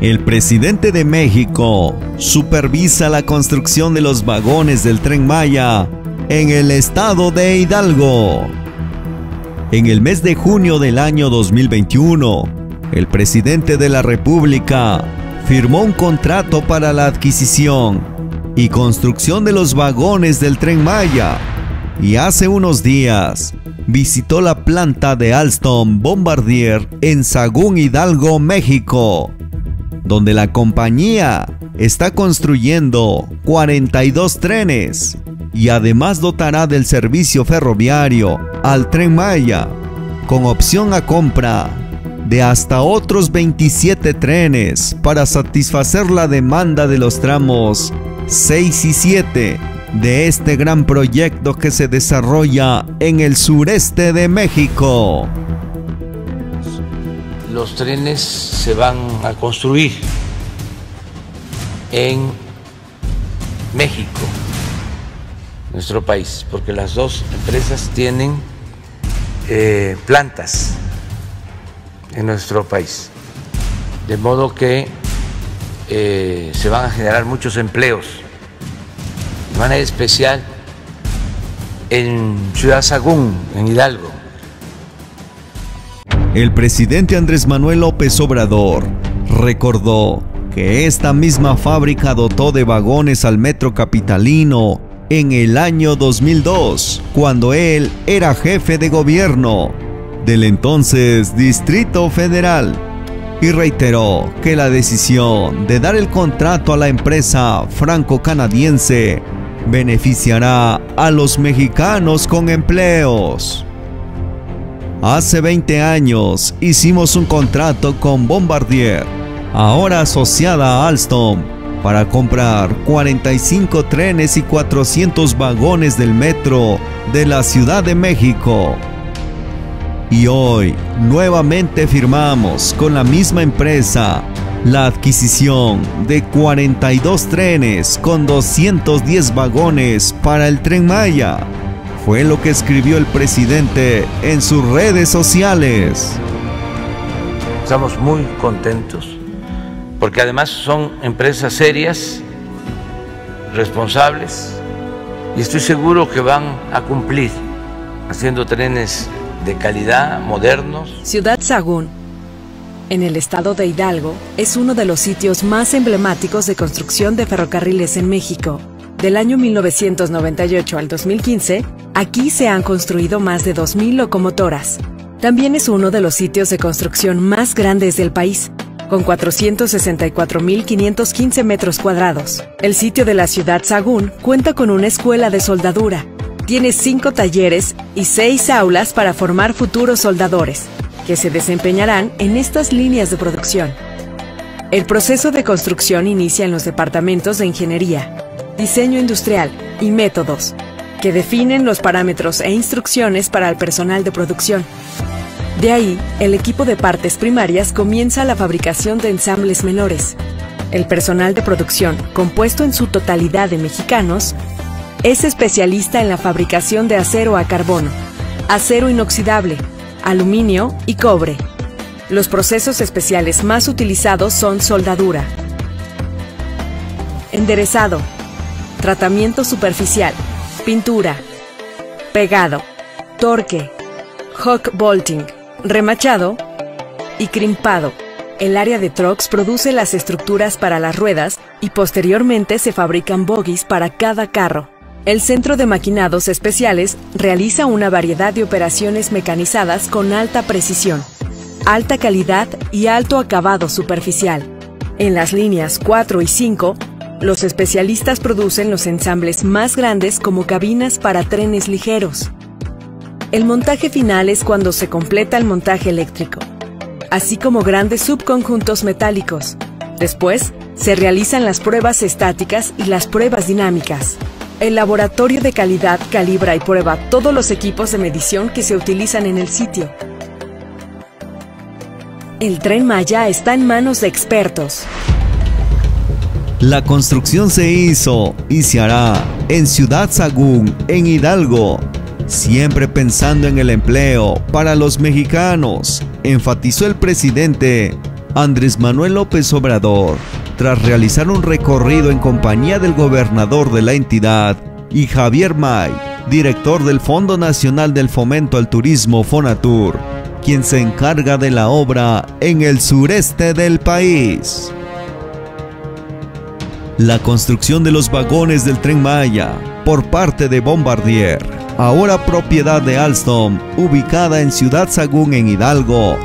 El presidente de México supervisa la construcción de los vagones del tren Maya en el estado de Hidalgo. En el mes de junio del año 2021, el presidente de la República firmó un contrato para la adquisición y construcción de los vagones del tren Maya y hace unos días visitó la planta de Alstom Bombardier en Sagún Hidalgo, México donde la compañía está construyendo 42 trenes y además dotará del servicio ferroviario al tren Maya con opción a compra de hasta otros 27 trenes para satisfacer la demanda de los tramos 6 y 7 de este gran proyecto que se desarrolla en el sureste de México los trenes se van a construir en México, nuestro país, porque las dos empresas tienen eh, plantas en nuestro país, de modo que eh, se van a generar muchos empleos, de manera especial en Ciudad Sagún, en Hidalgo el presidente Andrés Manuel López Obrador recordó que esta misma fábrica dotó de vagones al metro capitalino en el año 2002, cuando él era jefe de gobierno del entonces Distrito Federal, y reiteró que la decisión de dar el contrato a la empresa franco-canadiense beneficiará a los mexicanos con empleos. Hace 20 años hicimos un contrato con Bombardier, ahora asociada a Alstom, para comprar 45 trenes y 400 vagones del metro de la Ciudad de México. Y hoy nuevamente firmamos con la misma empresa la adquisición de 42 trenes con 210 vagones para el tren Maya fue lo que escribió el presidente en sus redes sociales. Estamos muy contentos porque además son empresas serias, responsables y estoy seguro que van a cumplir haciendo trenes de calidad, modernos. Ciudad Sagún, en el estado de Hidalgo, es uno de los sitios más emblemáticos de construcción de ferrocarriles en México. Del año 1998 al 2015, aquí se han construido más de 2.000 locomotoras. También es uno de los sitios de construcción más grandes del país, con 464.515 metros cuadrados. El sitio de la ciudad Sagún cuenta con una escuela de soldadura. Tiene cinco talleres y seis aulas para formar futuros soldadores, que se desempeñarán en estas líneas de producción. El proceso de construcción inicia en los departamentos de ingeniería, diseño industrial y métodos, que definen los parámetros e instrucciones para el personal de producción. De ahí, el equipo de partes primarias comienza la fabricación de ensambles menores. El personal de producción, compuesto en su totalidad de mexicanos, es especialista en la fabricación de acero a carbono, acero inoxidable, aluminio y cobre. Los procesos especiales más utilizados son soldadura, enderezado, tratamiento superficial, pintura, pegado, torque, hook bolting, remachado y crimpado. El área de trucks produce las estructuras para las ruedas y posteriormente se fabrican bogies para cada carro. El Centro de Maquinados Especiales realiza una variedad de operaciones mecanizadas con alta precisión, alta calidad y alto acabado superficial. En las líneas 4 y 5 los especialistas producen los ensambles más grandes como cabinas para trenes ligeros. El montaje final es cuando se completa el montaje eléctrico, así como grandes subconjuntos metálicos. Después, se realizan las pruebas estáticas y las pruebas dinámicas. El laboratorio de calidad calibra y prueba todos los equipos de medición que se utilizan en el sitio. El tren Maya está en manos de expertos. La construcción se hizo y se hará en Ciudad Sagún, en Hidalgo, siempre pensando en el empleo para los mexicanos, enfatizó el presidente Andrés Manuel López Obrador, tras realizar un recorrido en compañía del gobernador de la entidad y Javier May, director del Fondo Nacional del Fomento al Turismo Fonatur, quien se encarga de la obra en el sureste del país. La construcción de los vagones del tren Maya por parte de Bombardier, ahora propiedad de Alstom, ubicada en Ciudad Sagún en Hidalgo,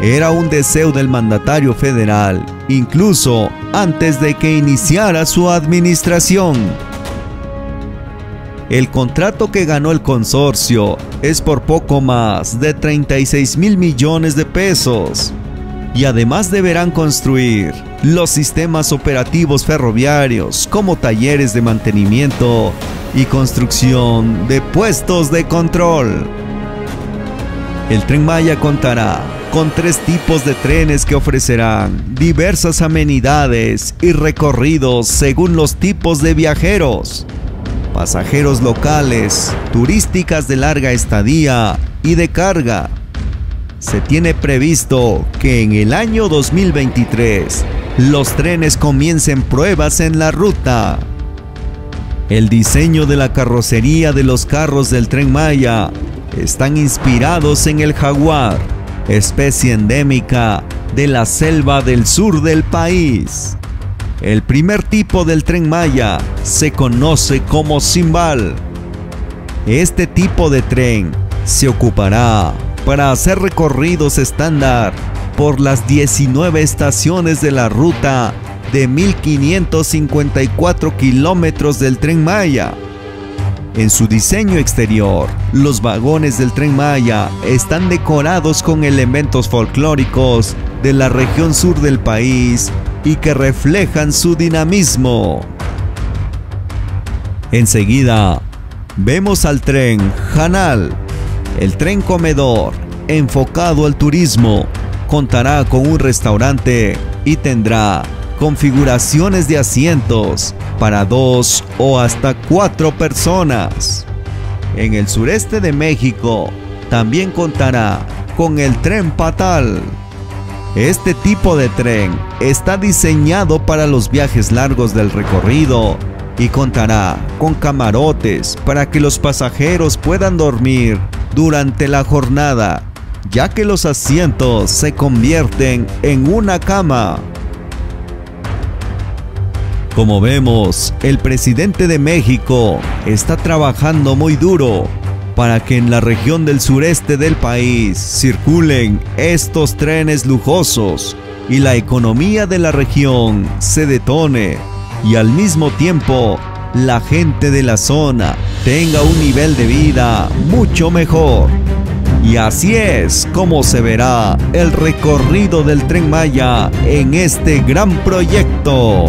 era un deseo del mandatario federal, incluso antes de que iniciara su administración. El contrato que ganó el consorcio es por poco más de 36 mil millones de pesos. Y además deberán construir los sistemas operativos ferroviarios como talleres de mantenimiento y construcción de puestos de control. El tren Maya contará con tres tipos de trenes que ofrecerán diversas amenidades y recorridos según los tipos de viajeros pasajeros locales, turísticas de larga estadía y de carga. Se tiene previsto que en el año 2023 los trenes comiencen pruebas en la ruta. El diseño de la carrocería de los carros del tren Maya están inspirados en el jaguar, especie endémica de la selva del sur del país. El primer tipo del tren Maya se conoce como Simbal. Este tipo de tren se ocupará para hacer recorridos estándar por las 19 estaciones de la ruta de 1554 kilómetros del tren Maya. En su diseño exterior, los vagones del tren Maya están decorados con elementos folclóricos de la región sur del país y que reflejan su dinamismo. Enseguida, vemos al tren Hanal, el tren comedor enfocado al turismo. Contará con un restaurante y tendrá configuraciones de asientos para dos o hasta cuatro personas. En el sureste de México también contará con el tren Patal este tipo de tren está diseñado para los viajes largos del recorrido y contará con camarotes para que los pasajeros puedan dormir durante la jornada, ya que los asientos se convierten en una cama. Como vemos, el presidente de México está trabajando muy duro para que en la región del sureste del país circulen estos trenes lujosos y la economía de la región se detone y al mismo tiempo la gente de la zona tenga un nivel de vida mucho mejor. Y así es como se verá el recorrido del tren Maya en este gran proyecto.